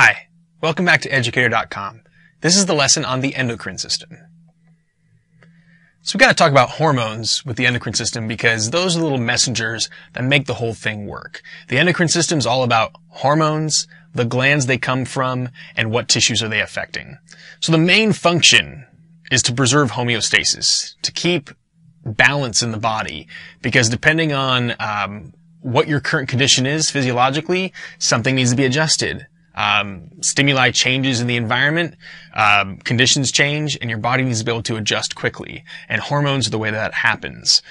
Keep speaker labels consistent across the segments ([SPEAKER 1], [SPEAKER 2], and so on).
[SPEAKER 1] Hi, welcome back to educator.com. This is the lesson on the endocrine system. So we gotta talk about hormones with the endocrine system because those are the little messengers that make the whole thing work. The endocrine system is all about hormones, the glands they come from, and what tissues are they affecting. So the main function is to preserve homeostasis, to keep balance in the body, because depending on um, what your current condition is physiologically, something needs to be adjusted um, stimuli changes in the environment, um, conditions change, and your body needs to be able to adjust quickly. And hormones are the way that happens.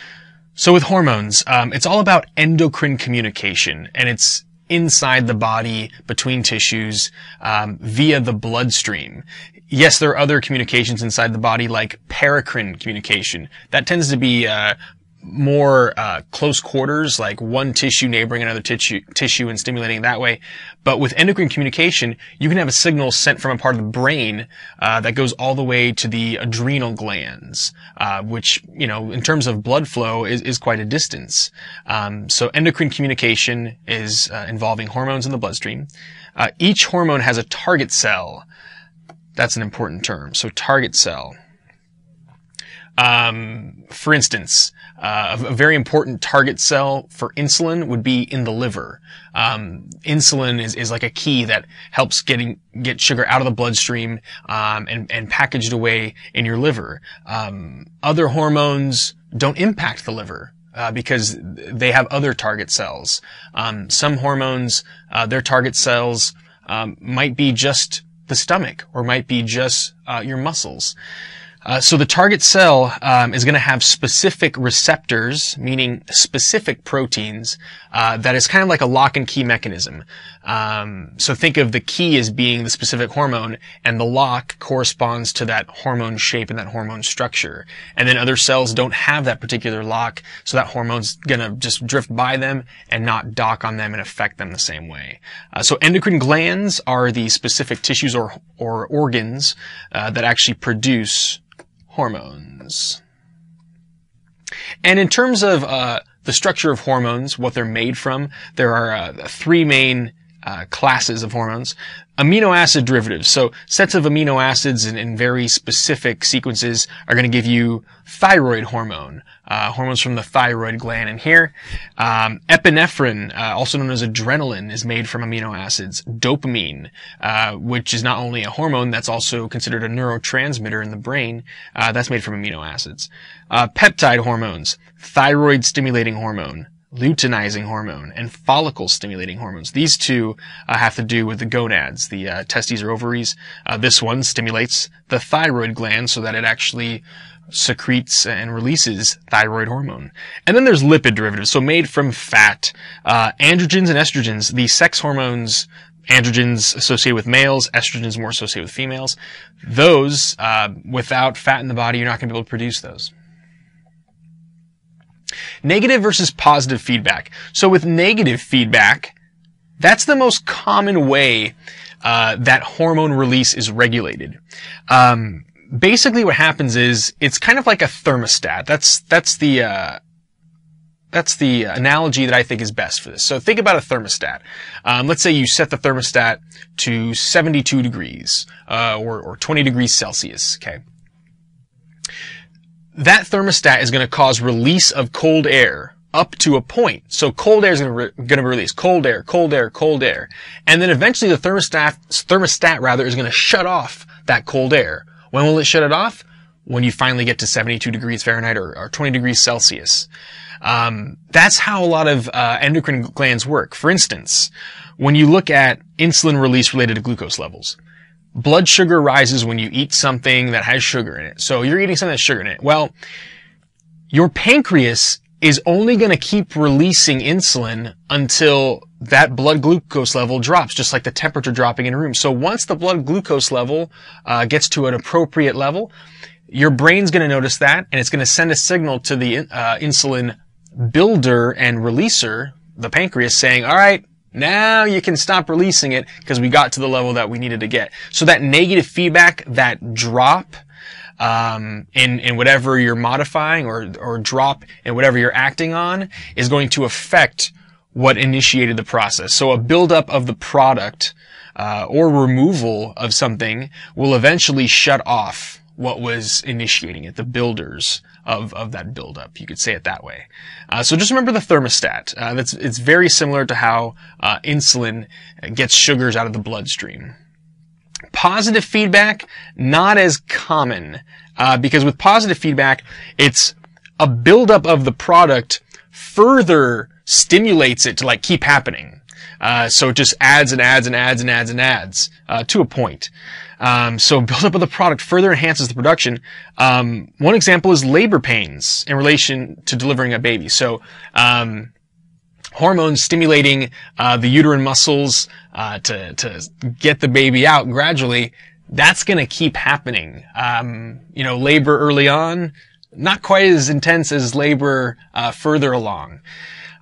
[SPEAKER 1] So with hormones, um, it's all about endocrine communication, and it's inside the body, between tissues, um, via the bloodstream. Yes, there are other communications inside the body, like paracrine communication. That tends to be uh, more uh, close quarters, like one tissue neighboring another tissue, tissue and stimulating that way. But with endocrine communication, you can have a signal sent from a part of the brain uh, that goes all the way to the adrenal glands, uh, which you know, in terms of blood flow, is, is quite a distance. Um, so endocrine communication is uh, involving hormones in the bloodstream. Uh, each hormone has a target cell. That's an important term. So target cell. Um, for instance, uh, a very important target cell for insulin would be in the liver. Um, insulin is, is like a key that helps getting get sugar out of the bloodstream um, and and packaged away in your liver. Um, other hormones don't impact the liver. Uh, because they have other target cells. Um, some hormones, uh, their target cells um, might be just the stomach or might be just uh, your muscles. Uh, so the target cell um, is going to have specific receptors, meaning specific proteins, uh, that is kind of like a lock and key mechanism. Um, so think of the key as being the specific hormone, and the lock corresponds to that hormone shape and that hormone structure. And then other cells don't have that particular lock, so that hormone's going to just drift by them and not dock on them and affect them the same way. Uh, so endocrine glands are the specific tissues or or organs uh, that actually produce hormones. And in terms of uh, the structure of hormones, what they're made from, there are uh, three main uh, classes of hormones. Amino acid derivatives. So sets of amino acids in, in very specific sequences are going to give you thyroid hormone, uh, hormones from the thyroid gland. And here, um, epinephrine, uh, also known as adrenaline, is made from amino acids. Dopamine, uh, which is not only a hormone, that's also considered a neurotransmitter in the brain. Uh, that's made from amino acids. Uh, peptide hormones, thyroid stimulating hormone luteinizing hormone and follicle stimulating hormones. These two uh, have to do with the gonads, the uh, testes or ovaries. Uh, this one stimulates the thyroid gland so that it actually secretes and releases thyroid hormone. And then there's lipid derivatives, so made from fat. Uh, androgens and estrogens, the sex hormones androgens associated with males, estrogens more associated with females. Those, uh, without fat in the body, you're not going to be able to produce those. Negative versus positive feedback. So with negative feedback, that's the most common way uh, that hormone release is regulated. Um, basically, what happens is it's kind of like a thermostat. That's that's the uh, that's the analogy that I think is best for this. So think about a thermostat. Um, let's say you set the thermostat to 72 degrees uh, or, or 20 degrees Celsius. Okay that thermostat is going to cause release of cold air up to a point. So cold air is going to, re- release cold air, cold air, cold air. And then eventually the thermostat, thermostat rather is going to shut off that cold air. When will it shut it off? When you finally get to 72 degrees Fahrenheit or, or 20 degrees Celsius. Um, that's how a lot of uh, endocrine glands work. For instance, when you look at insulin release related to glucose levels, blood sugar rises when you eat something that has sugar in it. So you're eating something that's sugar in it. Well, your pancreas is only going to keep releasing insulin until that blood glucose level drops, just like the temperature dropping in a room. So once the blood glucose level uh, gets to an appropriate level, your brain's going to notice that, and it's going to send a signal to the uh, insulin builder and releaser, the pancreas, saying, "All right, now you can stop releasing it because we got to the level that we needed to get. So that negative feedback, that drop, um, in, in whatever you're modifying or, or drop in whatever you're acting on is going to affect what initiated the process. So a buildup of the product uh, or removal of something will eventually shut off what was initiating it, the builders of, of that buildup. You could say it that way. Uh, so just remember the thermostat. Uh, it's very similar to how uh, insulin gets sugars out of the bloodstream. Positive feedback, not as common, uh, because with positive feedback, it's a buildup of the product further stimulates it to like keep happening. Uh, so it just adds and adds and adds and adds and adds uh, to a point. Um, so buildup of the product further enhances the production. Um, one example is labor pains in relation to delivering a baby. So um, hormones stimulating uh, the uterine muscles uh, to to get the baby out gradually. That's going to keep happening. Um, you know, labor early on, not quite as intense as labor uh, further along.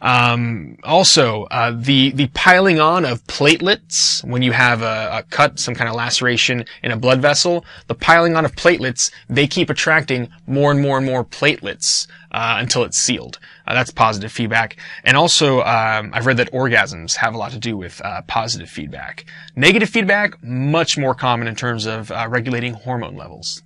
[SPEAKER 1] Um, also, uh, the the piling on of platelets when you have a, a, cut, some kind of laceration in a blood vessel, the piling on of platelets, they keep attracting more and more and more platelets uh, until it's sealed. Uh, that's positive feedback. And also, um, I've read that orgasms have a lot to do with uh, positive feedback. Negative feedback, much more common in terms of uh, regulating hormone levels.